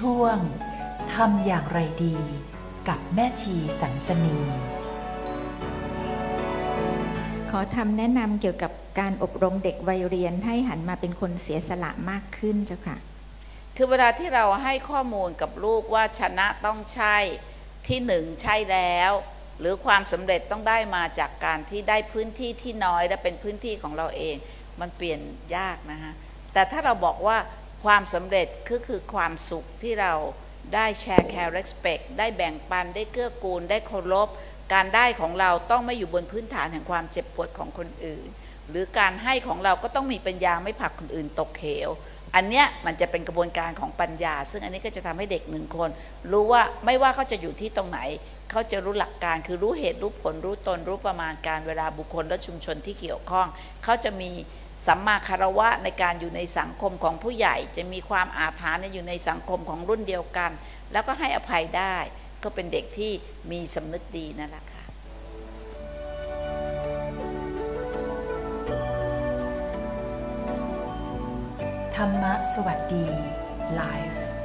ช่วงทำอย่างไรดีกับแม่ชีสันสนี ขอทำแนะนำเกี่ยวกับการอบรมเด็กวัยเรียนให้หันมาเป็นคนเสียสละมากขึ้นเจ้าค่ะคือเวลาที่เราให้ข้อมูลกับลูกว่าชนะต้องใช่ที่หนึ่งใช่แล้ว หรือความสำเร็จต้องได้มาจากการที่ได้พื้นที่ที่น้อยและเป็นพื้นที่ของเราเอง มันเปลี่ยนยากนะฮะแต่ถ้าเราบอกว่า ความสำเร็จก็คือความสุขที่เราได้แชร์แคร์ respect ได้แบ่งปันได้เกื้อกูล ได้เคารพ การได้ของเราต้องไม่อยู่บนพื้นฐานแห่งความเจ็บปวดของคนอื่น หรือการให้ของเราก็ต้องมีปัญญาไม่ผลักคนอื่นตกเหว อันเนี้ยมันจะเป็นกระบวนการของปัญญา ซึ่งอันนี้ก็จะทำให้เด็กหนึ่งคน รู้ว่าไม่ว่าเขาจะอยู่ที่ตรงไหน เขาจะรู้หลักการคือรู้เหตุรู้ผลรู้ตนรู้ประมาณการเวลาบุคคลและชุมชนที่เกี่ยวข้อง เขาจะมี สัมมาคารวะในการอยู่ในสังคมของผู้ใหญ่ จะมีความอาถรรพ์อยู่ในสังคมของรุ่นเดียวกัน แล้วก็ให้อภัยได้ ก็เป็นเด็กที่มีสำนึกดีนั่นแหละค่ะธรรมะสวัสดีไลฟ์